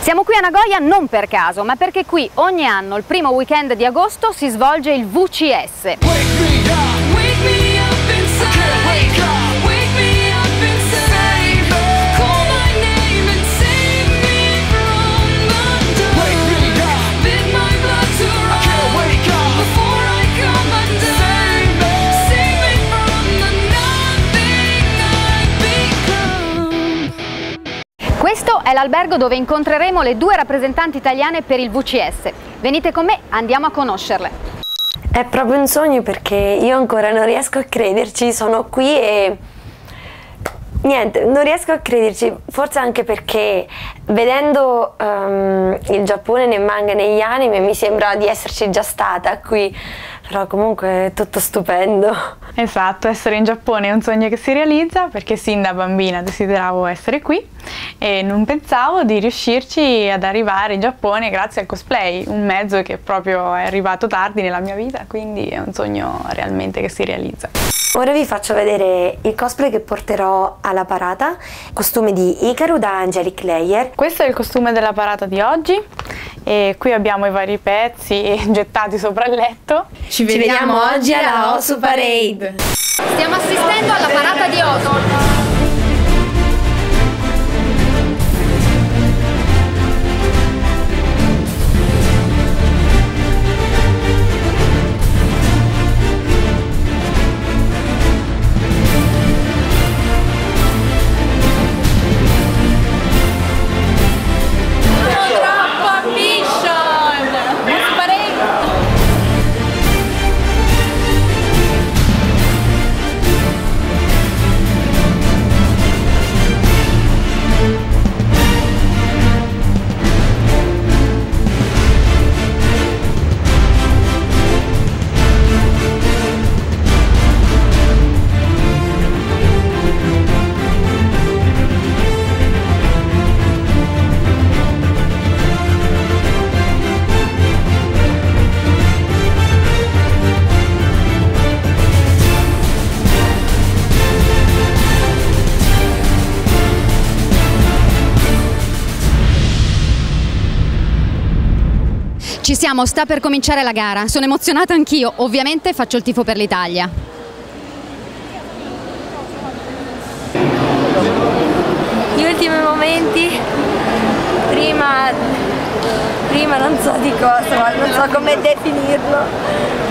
Siamo qui a Nagoya non per caso, ma perché qui ogni anno, il primo weekend di agosto, si svolge il VCS. Questo è l'albergo dove incontreremo le due rappresentanti italiane per il VCS. Venite con me, andiamo a conoscerle. È proprio un sogno perché io ancora non riesco a crederci, sono qui e niente, non riesco a crederci, forse anche perché vedendo ehm, il Giappone nei manga e negli anime mi sembra di esserci già stata qui, però comunque è tutto stupendo. Esatto, essere in Giappone è un sogno che si realizza perché sin da bambina desideravo essere qui e non pensavo di riuscirci ad arrivare in Giappone grazie al cosplay, un mezzo che proprio è arrivato tardi nella mia vita, quindi è un sogno realmente che si realizza. Ora vi faccio vedere il cosplay che porterò alla parata, costume di Ikaru da Angelic Layer. Questo è il costume della parata di oggi e qui abbiamo i vari pezzi gettati sopra il letto. Ci vediamo oggi alla Osu Parade. Stiamo assistendo alla parata di Oslo. Siamo, sta per cominciare la gara. Sono emozionata anch'io. Ovviamente faccio il tifo per l'Italia. Gli ultimi momenti, prima, prima non so di cosa, non so come definirlo.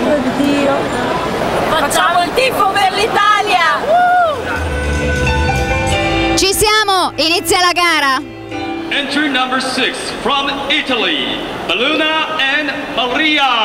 Oddio. Facciamo il tifo per l'Italia! Ci siamo! Inizia la gara! Entry number six from Italy, Baluna and Maria.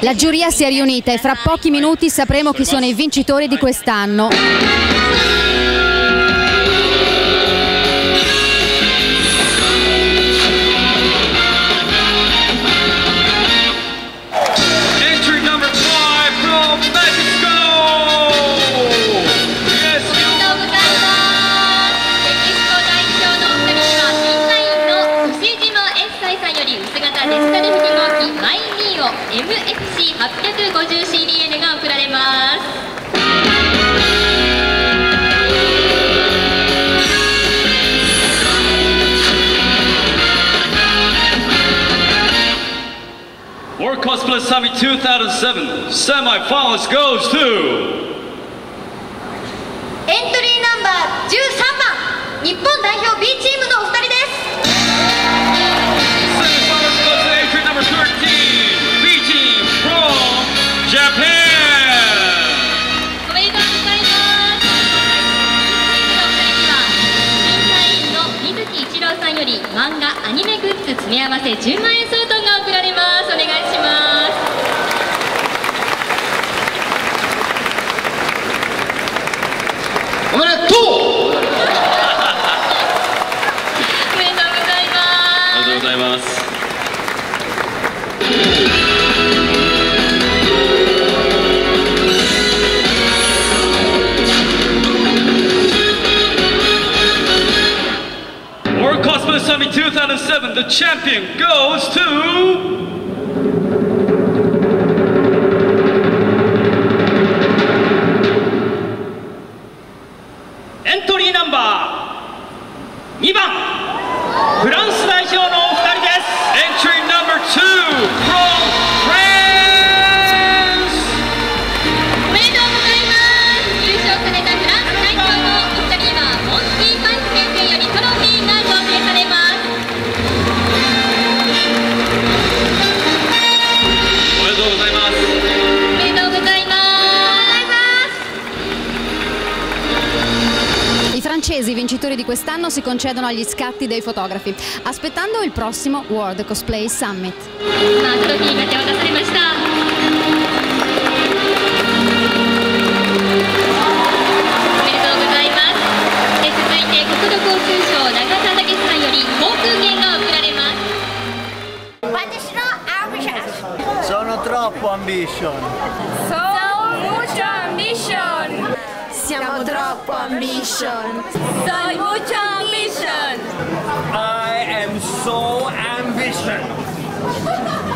La giuria si è riunita e fra pochi minuti sapremo chi sono i vincitori di quest'anno. Losami 2007 semifinals goes to champion goes to... Entry number 2番フランス代表のお二人です Entry number 2 from vincitori di quest'anno si concedono agli scatti dei fotografi, aspettando il prossimo World Cosplay Summit. Sono troppo ambition. So mucho ambition. siamo troppo ambition. Ambition. I am so ambition.